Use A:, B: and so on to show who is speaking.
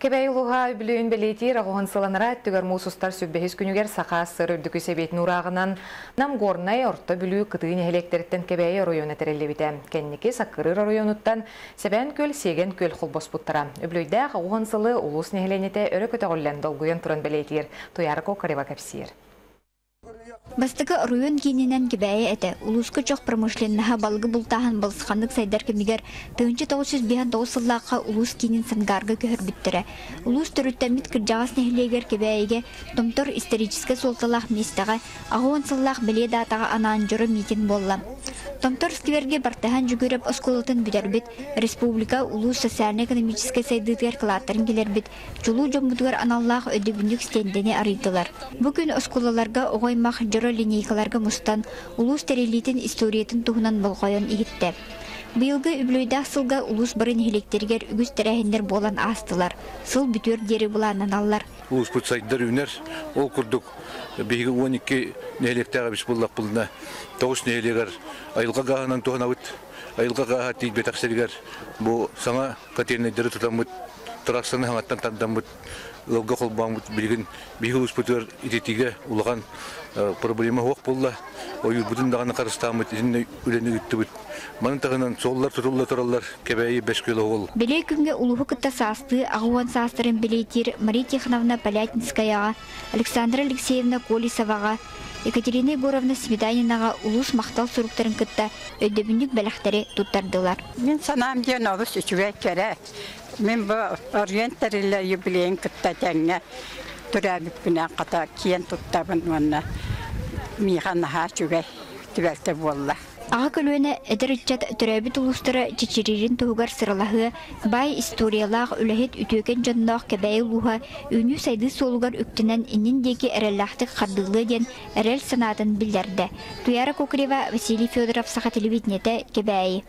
A: Кебәй улуға үбілуін белетир ағуғын сыланыра түгер мұсустар сүббехіз күнігер сақа сыр үрдікі себет нұрағынан нам горнай орто бүлүү кытыын электериттен кебәй районы терелебите. Кенники саккырыр районуттан себен көл сеген көл холбос буттара. Үбілуйдә ағуғын сылы улус нехеленете өрі көтіғоллен долгуен тұрын белетир. Туярко Карева Капсир.
B: Бастығы район кейінінен кебәйі әті, ұлысқы жоқ промышленнаға балғы бұлтағын балысқандық сайдар кемігер 1909 сыллаққа ұлыс кейінін сынгарғы көхір біттірі. Ұлыс түріттәміт кіржағас нәхілегер кебәйіге домтор историческе солталақ местаға ағуын сыллақ біле датаға анаан жүрі митин болла. Домтор скверге бартахан жүгіріп осколытын бүдербіт, республика ұлыс социально-экономическе сайдыдығар кылаттарын келербіт, жулу жомбудығар аналлақ өдібіндік стендене арыйтылар. Бүгін осколаларға оғаймақ жыры линейкаларға мұстан улус терелитин историятын туһунан болғойон игитте. Быйылгы үблөйдах сылга улус барын хелектергер үгүс терәһендер болан астылар. Сыл бүтөр дери буланан аллар.
C: Улус путсайдар үнер, ол күрдік биһиги 12 нелектәгә биш буллак булна. Тогыз нелегер айылга туһана бит. Айылга гаһа тип бетәксергер. Бу саңа катернедер тутамыт. Траксаны хаңаттан тандамыт. Лога холбамыт билген биһиги улус путер итетиге улаган проблема хок булла. Ой бүтүн даганы карыстамыт. Ин үлени үттүбүт. Маны тагынан соллар тутулла тураллар кебәйи 5 кило ол.
B: Беле күнгө улуху кытта састы агуан састырын билетир Мария Тихоновна Полятинскаяга, Александра Алексеевна Колесовага, Екатерина Егоровна Сметанинага улус мактал суруктарын кытта өдөбүндүк бәләхтәре туттардылар.
D: Мен санам ден олыс үчүгә кере. Мен бу ориентарилла юбилейн кытта тәңгә түрәбип бина ката киен туттабын ванна. Михан ха чүгә.
B: Ага көлөне эдеритчат төрәбит улустары чечеририн тугар сыралаһы бай историялах үләһет үтөкен жоннох кебәй луха үнү сайды солугар үктенен иннин деки эреллахтык ден эрел санатын билдерде. Туяра Кокрева Василий Федоров саха телевидениете кебәй.